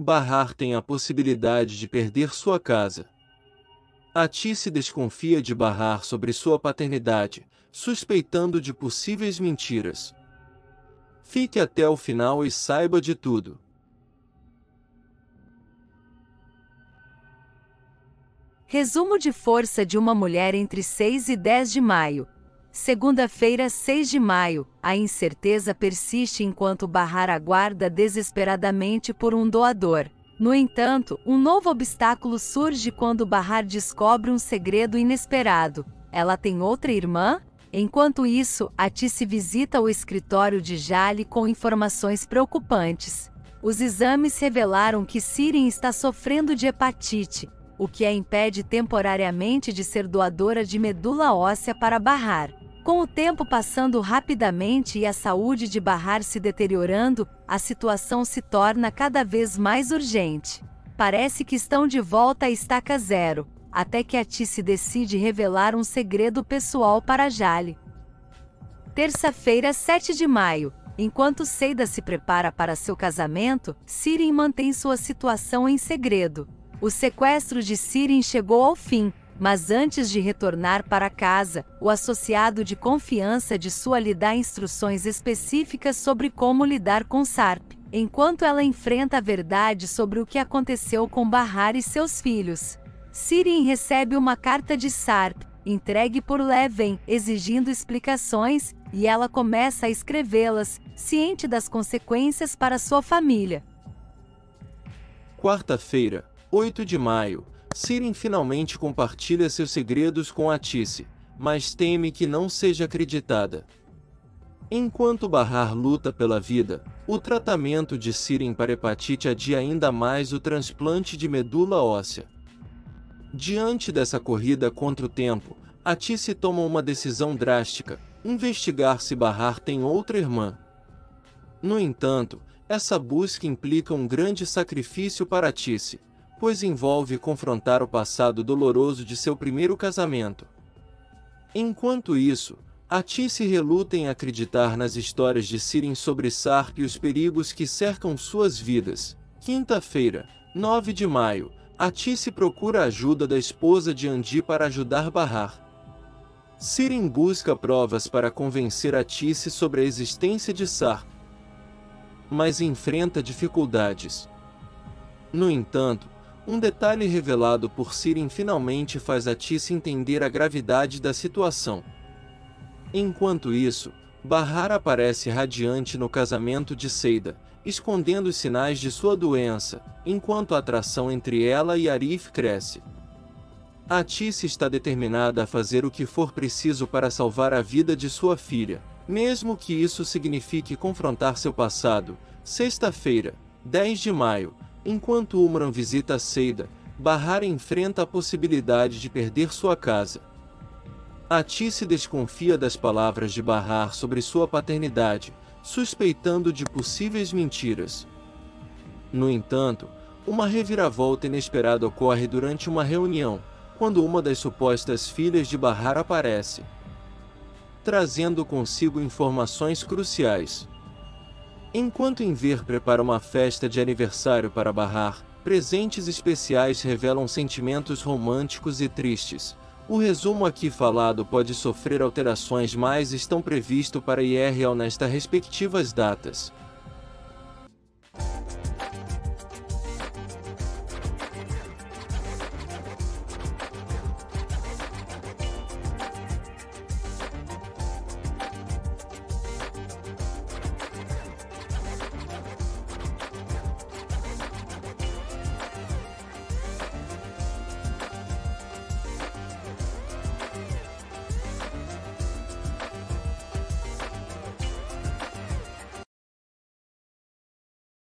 Bahar tem a possibilidade de perder sua casa. Ati desconfia de Bahar sobre sua paternidade, suspeitando de possíveis mentiras. Fique até o final e saiba de tudo. Resumo de força de uma mulher entre 6 e 10 de maio. Segunda-feira, 6 de maio, a incerteza persiste enquanto Bahar aguarda desesperadamente por um doador. No entanto, um novo obstáculo surge quando Bahar descobre um segredo inesperado. Ela tem outra irmã? Enquanto isso, Atice visita o escritório de Jali com informações preocupantes. Os exames revelaram que Sirin está sofrendo de hepatite, o que a impede temporariamente de ser doadora de medula óssea para Bahar. Com o tempo passando rapidamente e a saúde de Bahar se deteriorando, a situação se torna cada vez mais urgente. Parece que estão de volta à estaca zero, até que a Tice decide revelar um segredo pessoal para Jale. Terça-feira, 7 de maio. Enquanto Seida se prepara para seu casamento, Sirin mantém sua situação em segredo. O sequestro de Sirin chegou ao fim, mas antes de retornar para casa, o associado de confiança de sua lhe dá instruções específicas sobre como lidar com Sarp, enquanto ela enfrenta a verdade sobre o que aconteceu com Bahar e seus filhos. Sirin recebe uma carta de Sarp, entregue por Leven, exigindo explicações, e ela começa a escrevê-las, ciente das consequências para sua família. Quarta-feira, 8 de maio, Siren finalmente compartilha seus segredos com Atice, mas teme que não seja acreditada. Enquanto Bahar luta pela vida, o tratamento de Siren para hepatite adia ainda mais o transplante de medula óssea. Diante dessa corrida contra o tempo, Atice toma uma decisão drástica, investigar se Bahar tem outra irmã. No entanto, essa busca implica um grande sacrifício para Atice pois envolve confrontar o passado doloroso de seu primeiro casamento. Enquanto isso, Atice reluta em acreditar nas histórias de Sirin sobre Sarp e os perigos que cercam suas vidas. Quinta-feira, 9 de maio, Atice procura a ajuda da esposa de Andi para ajudar Bahar. Sirin busca provas para convencer Atice sobre a existência de Sarp, mas enfrenta dificuldades. No entanto, um detalhe revelado por Sirin finalmente faz a Tice entender a gravidade da situação. Enquanto isso, Bahar aparece radiante no casamento de Seida, escondendo os sinais de sua doença, enquanto a atração entre ela e Arif cresce. A Tice está determinada a fazer o que for preciso para salvar a vida de sua filha, mesmo que isso signifique confrontar seu passado. Sexta-feira, 10 de maio, Enquanto Umran visita Seida, Bahar enfrenta a possibilidade de perder sua casa. Ati se desconfia das palavras de Bahar sobre sua paternidade, suspeitando de possíveis mentiras. No entanto, uma reviravolta inesperada ocorre durante uma reunião, quando uma das supostas filhas de Bahar aparece, trazendo consigo informações cruciais. Enquanto Enver prepara uma festa de aniversário para Bahar, presentes especiais revelam sentimentos românticos e tristes. O resumo aqui falado pode sofrer alterações mas estão previsto para IRL nesta respectivas datas.